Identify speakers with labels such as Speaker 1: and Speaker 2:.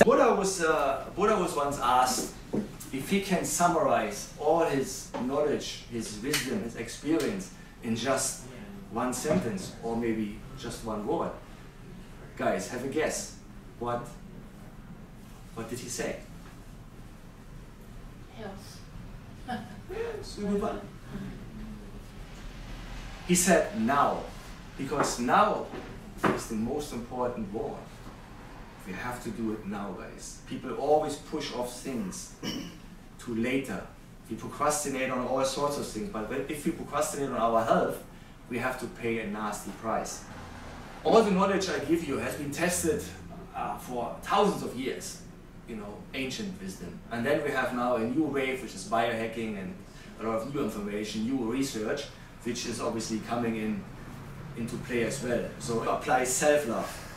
Speaker 1: Buddha was, uh, Buddha was once asked if he can summarize all his knowledge, his wisdom, his experience in just one sentence or maybe just one word. Guys, have a guess. What, what did he say?
Speaker 2: Health.
Speaker 1: He said now, because now is the most important word. We have to do it now, guys. People always push off things to later. We procrastinate on all sorts of things, but if we procrastinate on our health, we have to pay a nasty price. All the knowledge I give you has been tested uh, for thousands of years, you know, ancient wisdom. And then we have now a new wave, which is biohacking and a lot of new information, new research, which is obviously coming in into play as well. So apply self-love